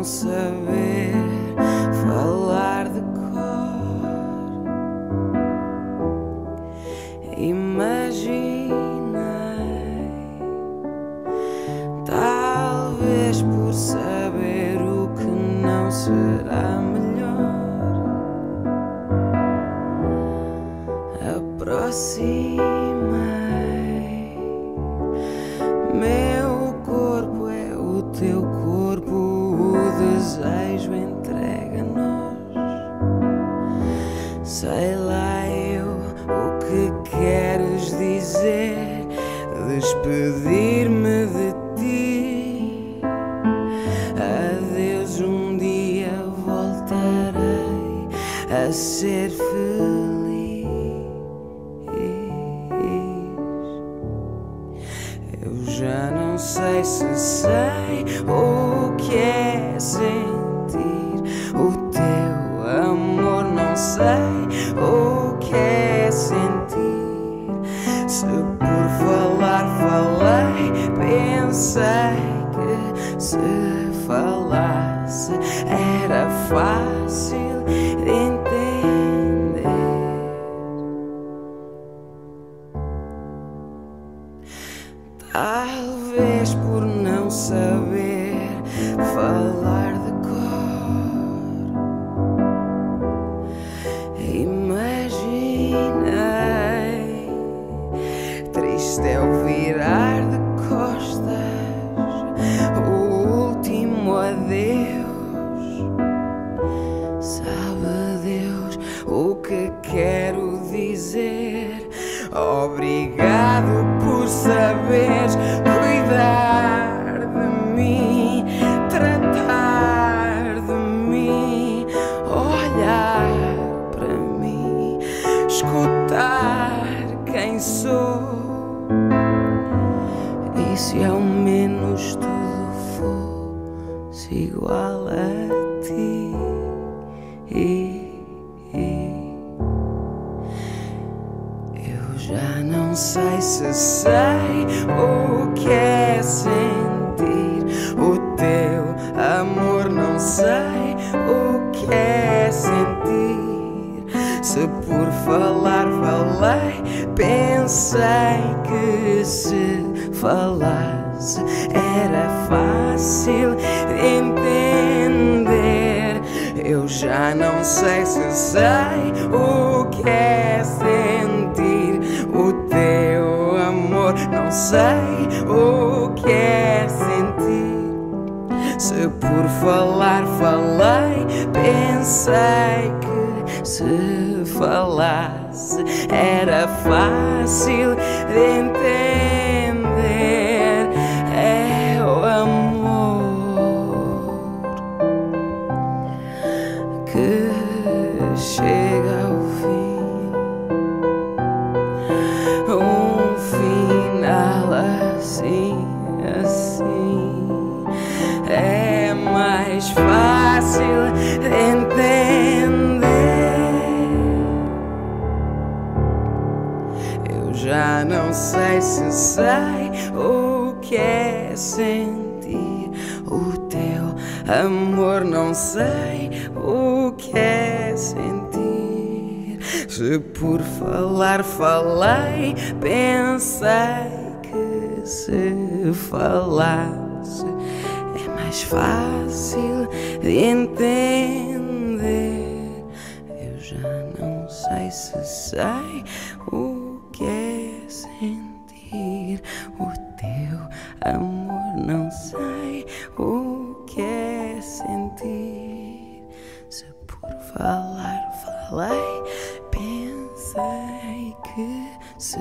não saber falar de cor. Imaginei, talvez por saber o que não será melhor. Sei lá eu o que queres dizer, despedir-me de ti. Adeus, um dia voltarei a ser feliz. Eu já não sei se sei o que é sentir o se falasse era fácil de entender. Talvez por não saber falar de cor, imaginei triste é o virar de costas, que quero dizer? Obrigado por saberes cuidar de mim, tratar de mim, olhar para mim, escutar quem sou. E se ao menos tudo fosse igual a ti? Já não sei se sei o que é sentir o teu amor, não sei o que é sentir. Se por falar falei, pensei que se falasse era fácil de entender. Eu já não sei se sei o que é sei o que é sentir. Se por falar falei, pensei que se falasse era fácil de entender. Assim, assim é mais fácil de entender. Eu já não sei se sei o que é sentir o teu amor, não sei o que é sentir. Se por falar falei, pensei se falasse, é mais fácil de entender. Eu já não sei se sei o que é sentir o teu amor, não sei o que é sentir. Se por falar falei, pensei que se